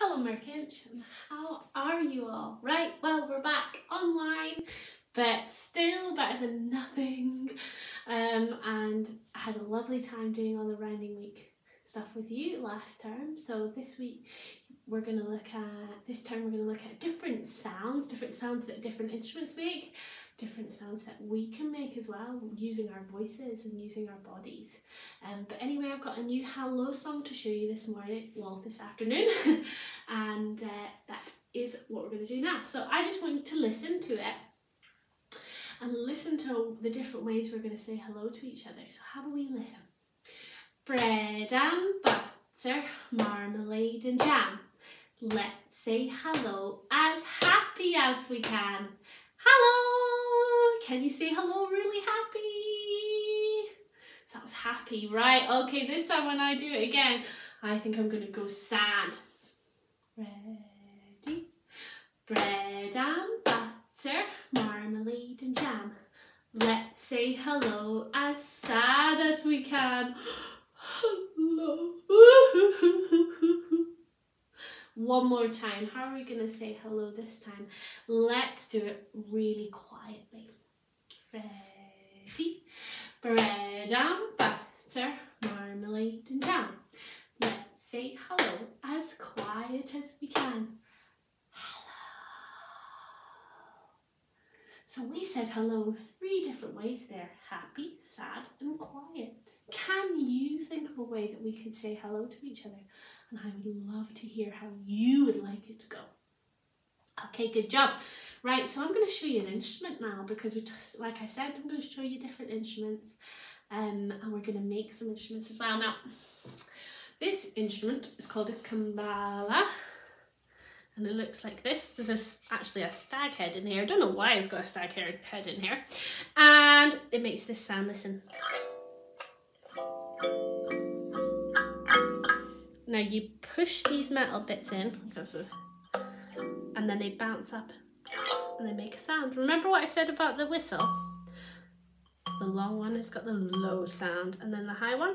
Hello Merkinch, and how are you all? Right, well we're back online, but still better than nothing. Um, and I had a lovely time doing all the rounding week stuff with you last term. So this week we're going to look at, this time we're going to look at different sounds, different sounds that different instruments make, different sounds that we can make as well using our voices and using our bodies. Um, but anyway, I've got a new hello song to show you this morning, well, this afternoon, and uh, that is what we're going to do now. So I just want you to listen to it and listen to the different ways we're going to say hello to each other. So have a wee listen. Bread and butter, marmalade and jam. Let's say hello as happy as we can. Hello! Can you say hello really happy? So that was happy, right? Okay, this time when I do it again, I think I'm going to go sad. Ready? Bread and butter, marmalade and jam. Let's say hello as sad as we can. Hello. One more time. How are we going to say hello this time? Let's do it really quietly. Ready? Bread and butter, marmalade and jam. Let's say hello as quiet as we can. Hello. So we said hello three different ways there. Happy, sad and quiet. Can you think of a way that we could say hello to each other? and I would love to hear how you would like it to go. Okay, good job. Right, so I'm going to show you an instrument now because we just, like I said, I'm going to show you different instruments um, and we're going to make some instruments as well. Now, this instrument is called a kambala and it looks like this. There's actually a stag head in here. I don't know why it's got a stag head in here. And it makes this sound, listen. Now you push these metal bits in and then they bounce up and they make a sound. Remember what I said about the whistle? The long one has got the low sound and then the high one,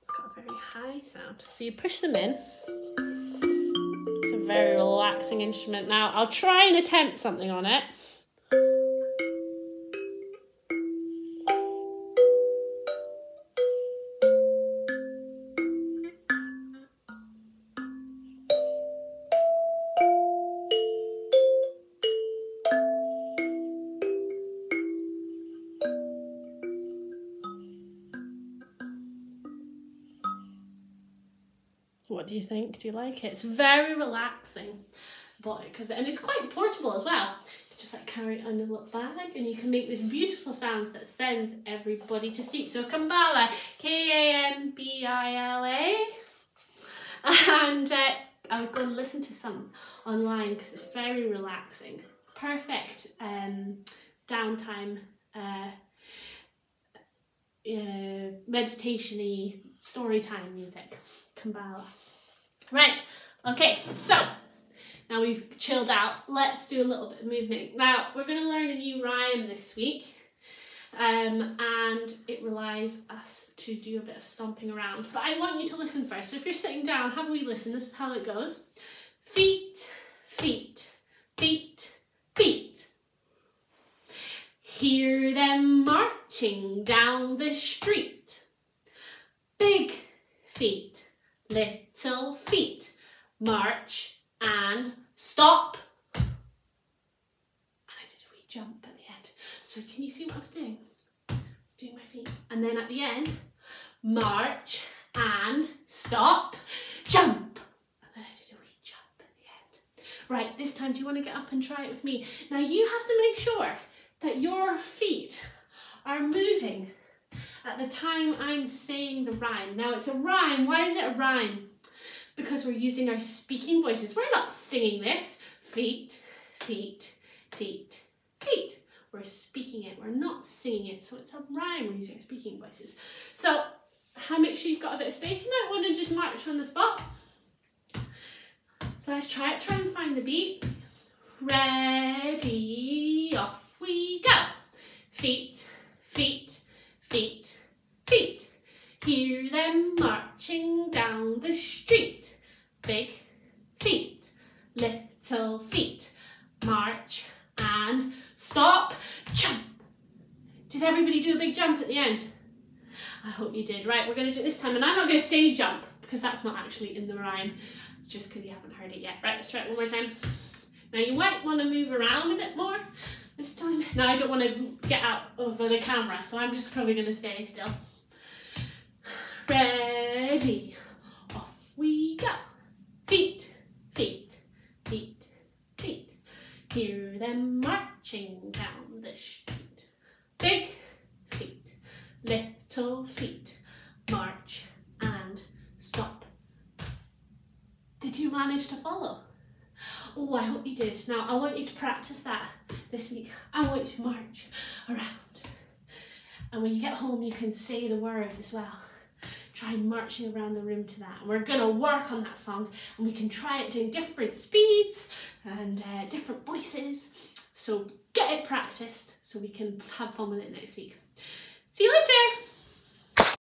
it's got a very high sound. So you push them in. It's a very relaxing instrument. Now I'll try and attempt something on it. What do you think? Do you like it? It's very relaxing, but because and it's quite portable as well. You just like carry it on a little bag, and you can make these beautiful sounds that sends everybody to sleep. So Kambala, K A M B I L A, and uh, I would go and listen to some online because it's very relaxing. Perfect um, downtime. Uh, uh, meditation-y story time music. Kambala. Right, okay, so now we've chilled out, let's do a little bit of movement. Now, we're going to learn a new rhyme this week. Um, and it relies us to do a bit of stomping around. But I want you to listen first. So if you're sitting down, have a wee listen. This is how it goes. Feet, feet, feet, feet. Hear them marching down the street. Big feet, little feet. March and stop. And I did a wee jump at the end. So can you see what I was doing? I was doing my feet. And then at the end, march and stop, jump. And then I did a wee jump at the end. Right, this time do you want to get up and try it with me? Now you have to make sure that your feet are moving at the time I'm saying the rhyme. Now it's a rhyme. Why is it a rhyme? Because we're using our speaking voices. We're not singing this. Feet, feet, feet, feet. We're speaking it. We're not singing it. So it's a rhyme. We're using our speaking voices. So how make sure you've got a bit of space. You might want to just march on the spot. So let's try it. Try and find the beat. Ready, off we go. Feet, feet, feet, feet. Hear them marching down the street. big feet, little feet, march and stop, jump. Did everybody do a big jump at the end? I hope you did. Right, we're going to do it this time, and I'm not going to say jump because that's not actually in the rhyme, just because you haven't heard it yet. Right, let's try it one more time. Now you might want to move around a bit more this time. Now I don't want to get out of the camera, so I'm just probably going to stay still. Ready, off we go. Feet, feet, feet, feet. Them marching down the street. Big feet, little feet, march and stop. Did you manage to follow? Oh, I hope you did. Now, I want you to practice that this week. I want you to march around. And when you get home, you can say the words as well. Try marching around the room to that. And we're going to work on that song and we can try it doing different speeds and uh, different voices. So get it practiced so we can have fun with it next week. See you later!